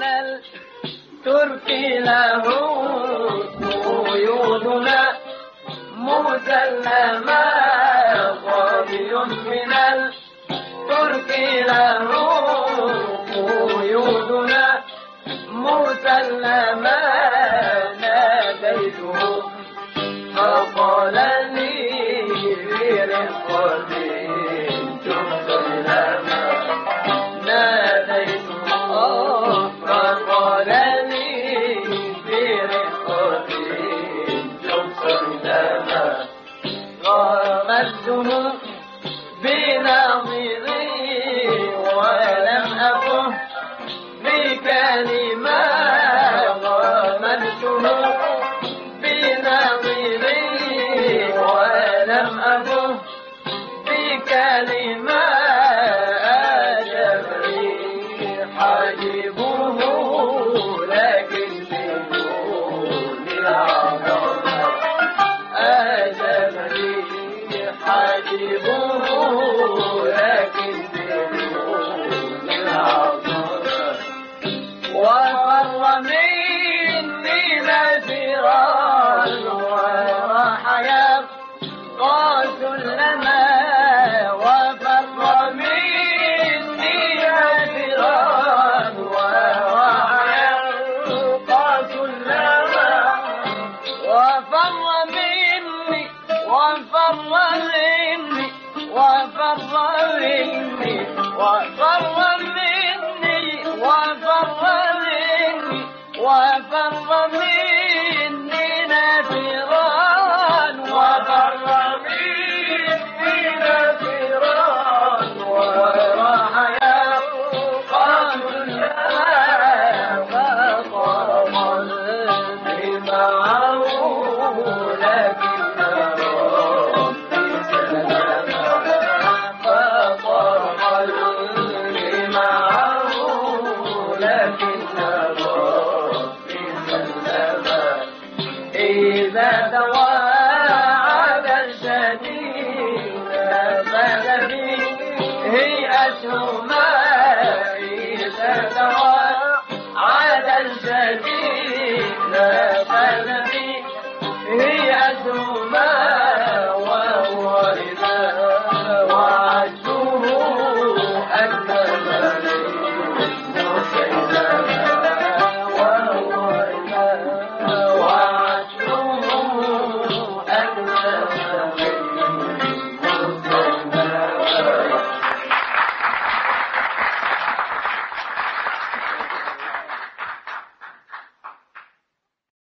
من له قيودنا. مسلما غبي من التركي له قيودنا. مسلما حبيبه لكن وفر مني وفر مني وفر مني وفر مني وفر مني نفران وفر مني نفران وراح يا قاتل يا قاتل بما لك. Hey, I show my.